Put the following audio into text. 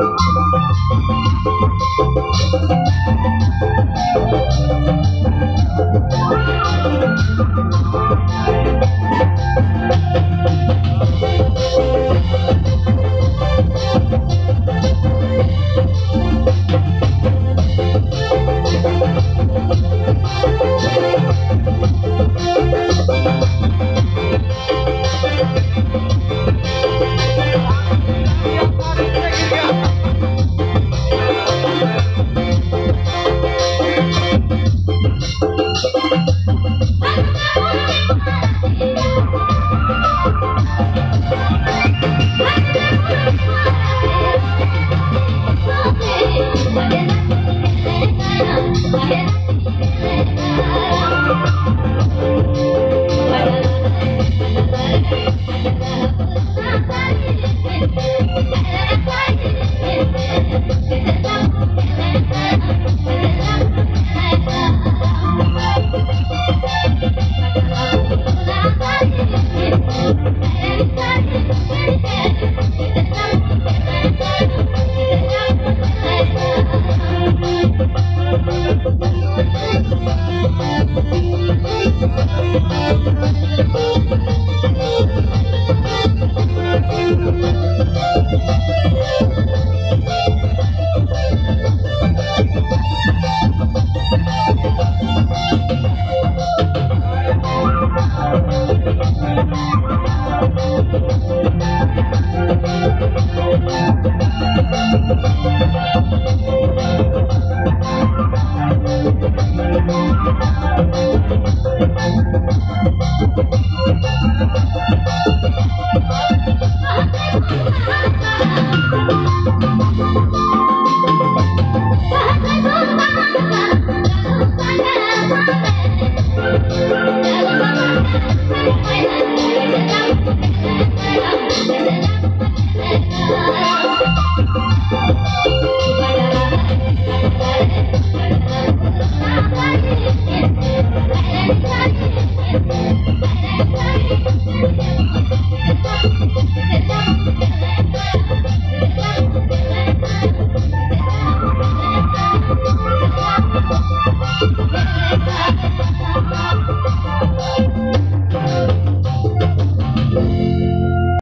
Thank you. I'm Thank you.